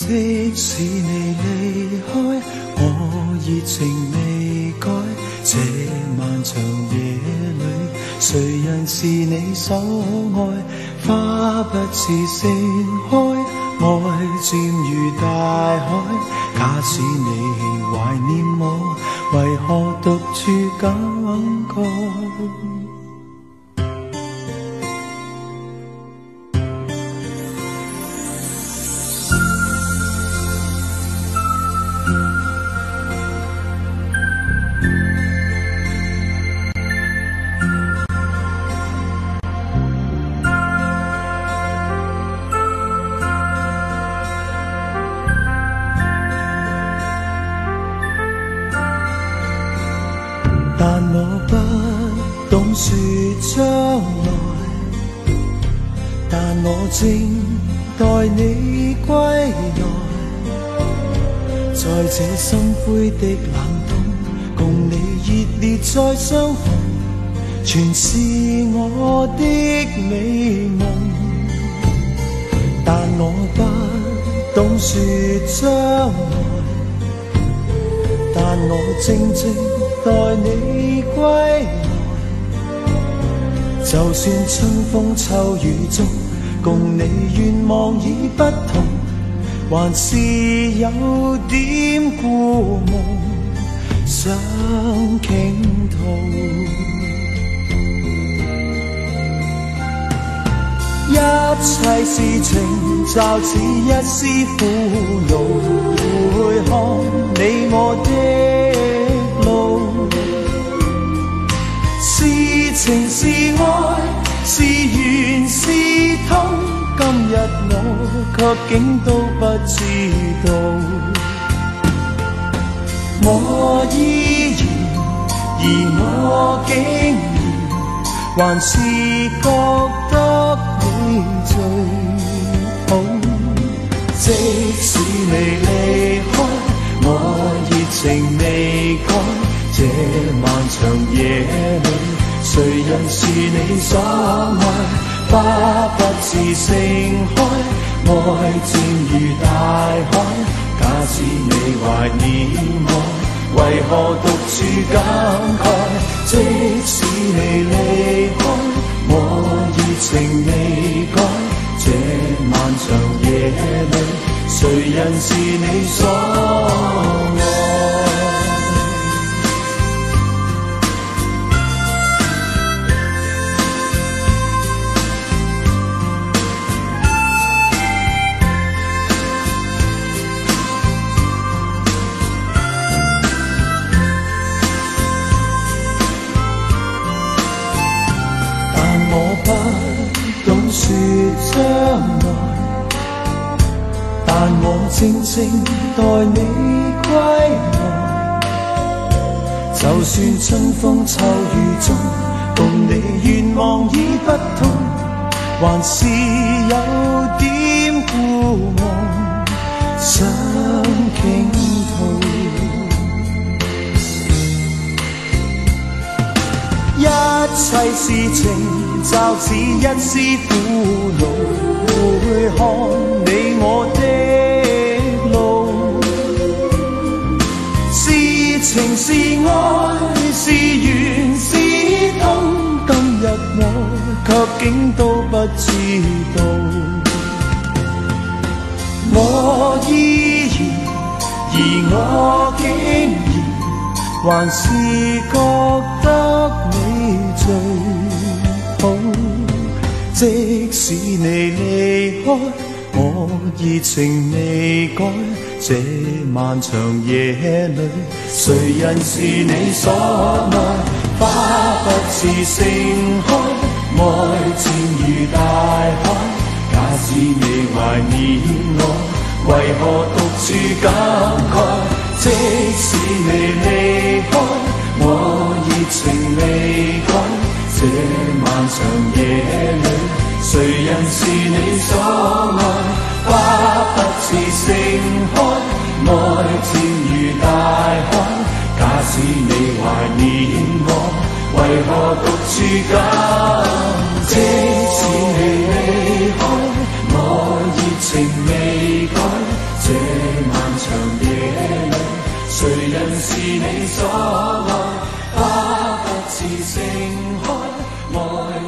即使你离开，我热情未改。这漫长夜里，谁人是你所爱？花不似盛开，爱渐如大海。假使你怀念我，为何独处感慨？说将来，但我正待你归来。在这心灰的冷冬，共你热烈再相逢，全是我的美梦。但我不懂说将来，但我静静待你归。就算春风秋雨中，共你愿望已不同，还是有点故梦想倾吐。一切事情就似一丝苦恼，回看你我的竟都不知道。我依然，而我竟然还是觉得你最好。即使你离开，我热情未改。这漫长夜里。谁人是你所爱？花不似盛开，爱渐如大海。假使你怀念我，为何独处感慨？即使你离开，我不懂说将来，但我静静待你归来。就算春风秋雨中，共你愿望已不同，还是有点故梦想倾吐。一切事情。就似一丝苦恼，回看你我的路，是情是爱是缘是痛，今日我却竟都不知道。我依然，而我竟然还是觉得你最。好即使你离开，我热情未改。这漫长夜里，谁人是你所爱？花不似盛开，爱渐如大海。假使你怀念我，为何独处感慨？即使你离开，我热情未改。這漫長夜裏，誰人是你所愛？花不似盛開，愛漸如大海。假使你懷念我，為何獨處感？即使你離開，我熱情未改。這漫長夜裏，誰人是你所愛？花。是盛开爱